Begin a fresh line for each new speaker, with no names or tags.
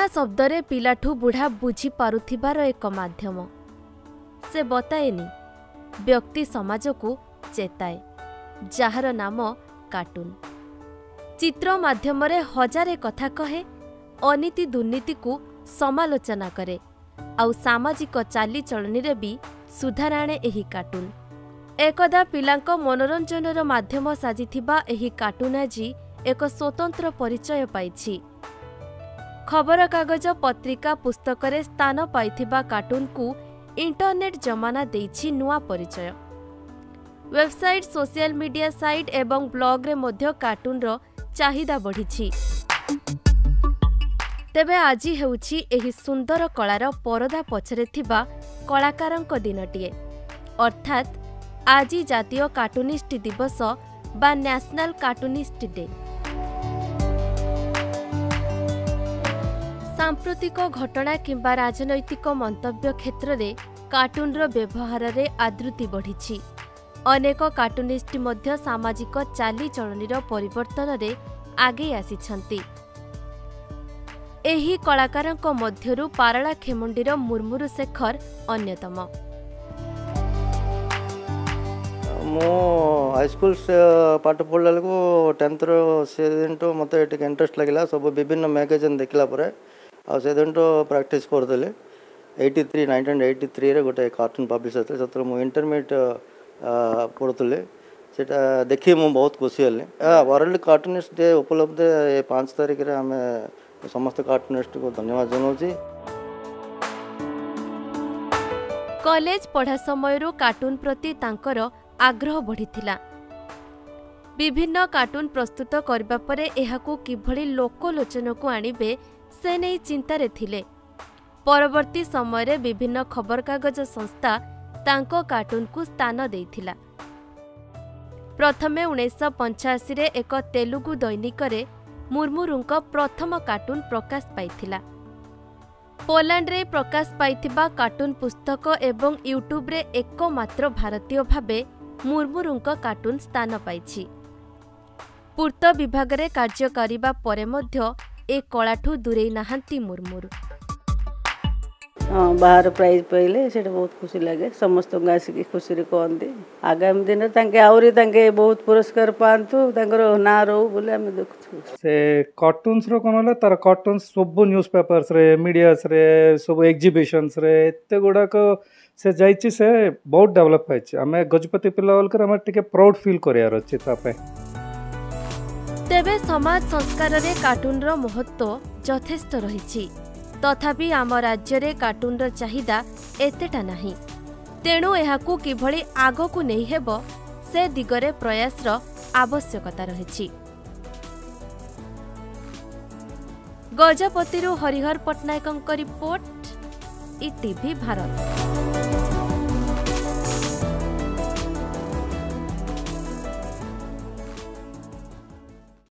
ବିନା ଶବ୍ଦରେ ପିଲାଠୁ ବୁଢ଼ା ବୁଝିପାରୁଥିବାର ଏକ ମାଧ୍ୟମ। ସେ ବତାଏନି ବ୍ୟକ୍ତି ସମାଜକୁ ଚେତାଏ ଯାହାର ନାମ କାର୍ଟୁନ୍ ଚିତ୍ର ମାଧ୍ୟମରେ ହଜାରେ କଥା କହେ ଅନୀତି ଦୁର୍ନୀତିକୁ ସମାଲୋଚନା କରେ ଆଉ ସାମାଜିକ ଚାଲିଚଳଣୀରେ ବି ସୁଧାର ଆଣେ ଏହି କାର୍ଟୁନ୍ ଏକଦା ପିଲାଙ୍କ ମନୋରଞ୍ଜନର ମାଧ୍ୟମ ସାଜିଥିବା ଏହି କାର୍ଟୁନ୍ ଆଜି ଏକ ସ୍ୱତନ୍ତ୍ର ପରିଚୟ ପାଇଛି। ଖବରକାଗଜ ପତ୍ରିକା ପୁସ୍ତକରେ ସ୍ଥାନ ପାଇଥିବା କାର୍ଟୁନ୍କୁ ଇଣ୍ଟରନେଟ୍ ଜମାନା ଦେଇଛି ନୂଆ ପରିଚୟ। ୱେବସାଇଟ୍ ସୋସିଆଲ ମିଡିଆ ସାଇଟ୍ ଏବଂ ବ୍ଲଗ୍ରେ ମଧ୍ୟ କାର୍ଟୁନ୍ର ଚାହିଦା ବଢ଼ିଛି। ତେବେ ଆଜି ହେଉଛି ଏହି ସୁନ୍ଦର କଳାର ପରଦା ପଛରେ ଥିବା କଳାକାରଙ୍କ ଦିନଟିଏ। ଅର୍ଥାତ୍ ଆଜି ଜାତୀୟ କାର୍ଟୁନିଷ୍ଟ ଦିବସ ବା ନ୍ୟାସନାଲ୍ କାର୍ଟୁନିଷ୍ଟ ଡେ। ସାମ୍ପ୍ରତିକ ଘଟଣା କିମ୍ବା ରାଜନୈତିକ ମନ୍ତବ୍ୟ କ୍ଷେତ୍ରରେ କାର୍ଟୁନ୍ର ବ୍ୟବହାରରେ ଆଦୃତି ବଢ଼ିଛି। ଅନେକ କାର୍ଟୁନିଷ୍ଟ ମଧ୍ୟ ସାମାଜିକ ଚାଲିଚଳଣୀର ପରିବର୍ତ୍ତନରେ ଆଗେଇ ଆସିଛନ୍ତି। ଏହି କଳାକାରଙ୍କ ମଧ୍ୟରୁ ପାରଳା ଖେମୁଣ୍ଡିର ମୁର୍ମୁରୁ ଶେଖର ଅନ୍ୟତମ।
ମୁଁ ହାଇସ୍କୁଲ ପାଠ ପଢ଼ିଲା ବେଳକୁ ଟେନ୍ଥର ସେଦିନଠୁ ମୋତେ ଟିକେ ଇଣ୍ଟରେଷ୍ଟ ଲାଗିଲା। ସବୁ ବିଭିନ୍ନ ମ୍ୟାଗାଜିନ୍ ଦେଖିଲା ପରେ ଆଉ ସେଦିନଠୁ ପ୍ରାକ୍ଟିସ୍ କରୁଥିଲି। ଏଇଟି ଥ୍ରୀ ନାଇନଟିନ୍ ଏଇଟି ଥ୍ରୀରେ ଗୋଟେ କାର୍ଟୁନ୍ ପବ୍ଲିଶ ହେଇଥିଲା ସେତେବେଳେ ମୁଁ ଇଣ୍ଟରମିଡ଼ିଏଟ୍ ପଢ଼ୁଥିଲି। ସେଇଟା ଦେଖି ମୁଁ ବହୁତ ଖୁସି ହେଲି। ୱାର୍ଲଡ କାର୍ଟୁନିଷ୍ଟ ଡେ ଉପଲବ୍ଧି ଏ ପାଞ୍ଚ ତାରିଖରେ ଆମେ ସମସ୍ତ କାର୍ଟୁନିଷ୍ଟକୁ ଧନ୍ୟବାଦ ଜଣାଉଛି।
କଲେଜ ପଢ଼ା ସମୟରୁ କାର୍ଟୁନ୍ ପ୍ରତି ତାଙ୍କର ଆଗ୍ରହ ବଢ଼ିଥିଲା। ବିଭିନ୍ନ କାର୍ଟୁନ୍ ପ୍ରସ୍ତୁତ କରିବା ପରେ ଏହାକୁ କିଭଳି ଲୋକଲୋଚନକୁ ଆଣିବେ ସେ ନେଇ ଚିନ୍ତାରେ ଥିଲେ। ପରବର୍ତ୍ତୀ ସମୟରେ ବିଭିନ୍ନ ଖବରକାଗଜ ସଂସ୍ଥା ତାଙ୍କ କାର୍ଟୁନ୍କୁ ସ୍ଥାନ ଦେଇଥିଲା। ପ୍ରଥମେ ଉଣେଇଶହ ପଞ୍ଚାଅଶୀରେ ଏକ ତେଲୁଗୁ ଦୈନିକରେ ମୁର୍ମୁରୁଙ୍କ ପ୍ରଥମ କାର୍ଟୁନ୍ ପ୍ରକାଶ ପାଇଥିଲା। ପୋଲାଣ୍ଡରେ ପ୍ରକାଶ ପାଇଥିବା କାର୍ଟୁନ୍ ପୁସ୍ତକ ଏବଂ ୟୁଟ୍ୟୁବରେ ଏକମାତ୍ର ଭାରତୀୟ ଭାବେ ମୁର୍ମୁରୁଙ୍କ କାର୍ଟୁନ୍ ସ୍ଥାନ ପାଇଛି। ପୂର୍ତ୍ତ ବିଭାଗରେ କାର୍ଯ୍ୟ କରିବା ପରେ ମଧ୍ୟ ଏ କଳାଠୁ ଦୂରେଇ ନାହାନ୍ତି ମୁର୍ମୁରୁ।
ହଁ ବାହାର ପ୍ରାଇଜ୍ ପାଇଲେ ସେଇଟା ବହୁତ ଖୁସି ଲାଗେ। ସମସ୍ତଙ୍କୁ ଆସିକି ଖୁସିରେ କହନ୍ତି। ଆଗାମୀ ଦିନରେ ତାଙ୍କେ ଆହୁରି ତାଙ୍କେ ବହୁତ ପୁରସ୍କାର ପାଆନ୍ତୁ ତାଙ୍କର ନାଁ ରହୁ ବୋଲି ଆମେ ଦେଖୁଛୁ।
ସେ କର୍ଟୁନ୍ସର କ'ଣ ହେଲା ତାର କର୍ଟୁନ୍ସ ସବୁ ନ୍ୟୁଜ୍ ପେପର୍ସରେ ମିଡ଼ିଆସରେ ସବୁ ଏକ୍ଜିବିସନ୍ସରେ ଏତେ ଗୁଡ଼ାକ ସେ ଯାଇଛି ସେ ବହୁତ ଡେଭଲପ୍ ପାଇଛି ଆମେ ଗଜପତି ପିଲା ବୋଲକରି ଆମେ ଟିକେ ପ୍ରାଉଡ୍ ଫିଲ୍ କରିବାର ଅଛି ତା ପାଇଁ।
ତେବେ ସମାଜ ସଂସ୍କାରରେ କାର୍ଟୁନ୍ର ମହତ୍ତ୍ୱ ଯଥେଷ୍ଟ ରହିଛି। ତଥାପି ଆମ ରାଜ୍ୟରେ କାର୍ଟୁନ୍ର ଚାହିଦା ଏତେଟା ନାହିଁ। ତେଣୁ ଏହାକୁ କିଭଳି ଆଗକୁ ନେଇହେବ ସେ ଦିଗରେ ପ୍ରୟାସର ଆବଶ୍ୟକତା ରହିଛି। ଗଜପତିରୁ ହରିହର ପଟ୍ଟନାୟକଙ୍କ ରିପୋର୍ଟ ଇଟିଭି ଭାରତ।